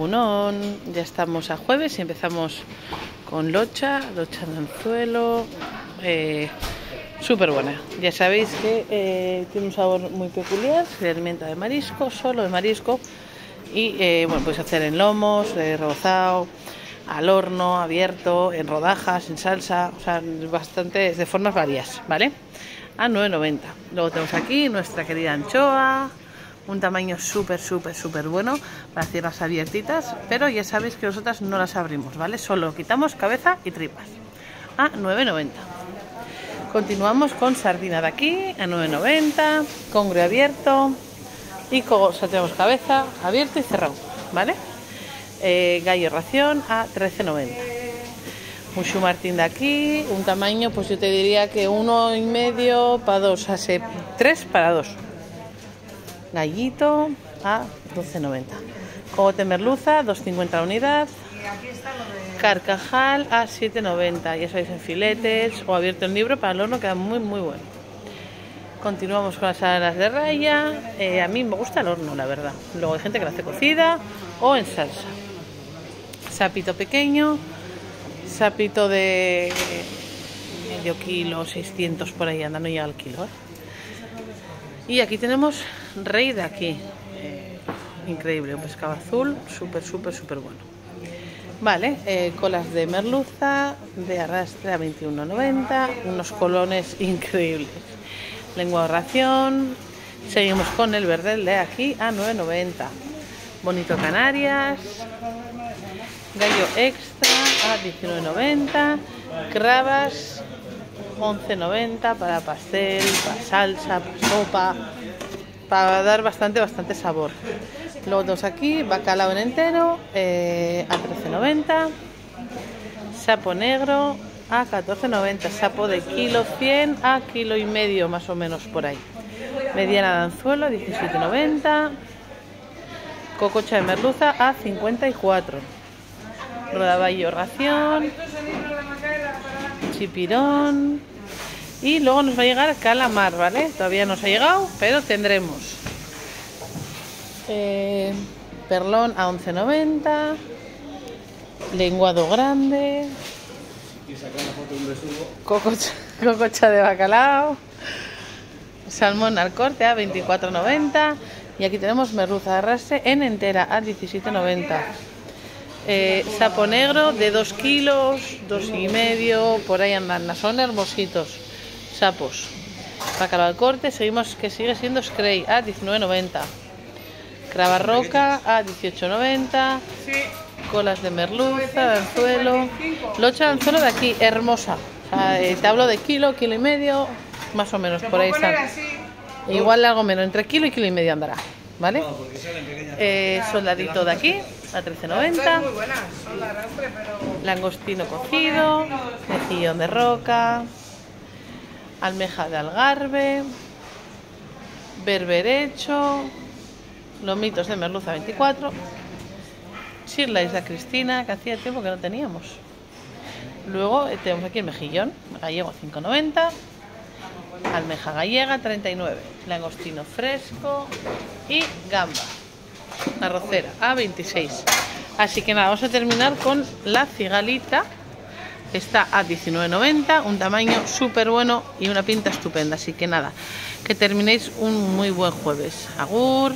Egunón, ya estamos a jueves y empezamos con locha, locha de anzuelo, eh, súper buena. Ya sabéis que eh, tiene un sabor muy peculiar, se alimenta de marisco, solo de marisco, y eh, bueno, puedes hacer en lomos, de rebozado, al horno, abierto, en rodajas, en salsa, o sea, bastante, de formas varias, ¿vale? A 9,90. Luego tenemos aquí nuestra querida anchoa, un tamaño súper, súper, súper bueno para hacerlas abiertitas, pero ya sabéis que nosotras no las abrimos, ¿vale? Solo quitamos cabeza y tripas a 9,90. Continuamos con sardina de aquí a 9,90, congre abierto y tenemos cabeza abierto y cerrado, ¿vale? Eh, gallo ración a 13,90. Mushu Martín de aquí, un tamaño, pues yo te diría que uno y medio para dos, hace tres para dos. Gallito a 12,90. Cogote merluza, 2,50 la unidad. Carcajal a 7,90. Ya sabéis, en filetes o abierto el libro para el horno, queda muy, muy bueno. Continuamos con las alas de raya. Eh, a mí me gusta el horno, la verdad. Luego hay gente que la hace cocida o en salsa. Sapito pequeño. Sapito de medio kilo, 600 por ahí, anda, no llega al kilo. ¿eh? Y aquí tenemos rey de aquí. Eh, increíble, un pescado azul, súper, súper, súper bueno. Vale, eh, colas de merluza, de arrastre a 21,90, unos colones increíbles. Lengua de ración, seguimos con el verdel de aquí a 9,90. Bonito Canarias, gallo extra a 19,90, crabas 11,90 para pastel, para salsa, para sopa, para dar bastante, bastante sabor. Luego tenemos aquí bacalao en entero eh, a 13,90, sapo negro a 14,90, sapo de kilo 100 a kilo y medio más o menos por ahí. Mediana de anzuelo 17,90, cococha de merluza a 54, rodaballo ración, chipirón y luego nos va a llegar calamar, ¿vale? Todavía no nos ha llegado, pero tendremos eh, perlón a 11,90, lenguado grande, cococha, cococha de bacalao, salmón al corte a 24,90 y aquí tenemos merluza de arrastre en entera a 17,90. Eh, sapo negro de 2 kilos, dos y medio, por ahí andan, son hermositos sapos. Bacalao al corte, seguimos que sigue siendo Scray a 19,90. Cravarroca a 18,90. Colas de merluza, de anzuelo. Locha de anzuelo de aquí, hermosa. Eh, te hablo de kilo, kilo y medio, más o menos, por ahí está. Igual algo menos, entre kilo y kilo y medio andará. ¿Vale? Eh, soldadito de aquí a 13,90. Langostino cocido, mejillón de roca, almeja de algarve, berberecho, lomitos de merluza 24, la isla Cristina, que hacía tiempo que no teníamos. Luego eh, tenemos aquí el mejillón, gallego 5,90, almeja gallega 39, langostino fresco y gamba, arrocera a 26. Así que nada, vamos a terminar con la cigalita está a 19,90, un tamaño súper bueno y una pinta estupenda. Así que nada, que terminéis un muy buen jueves. Agur.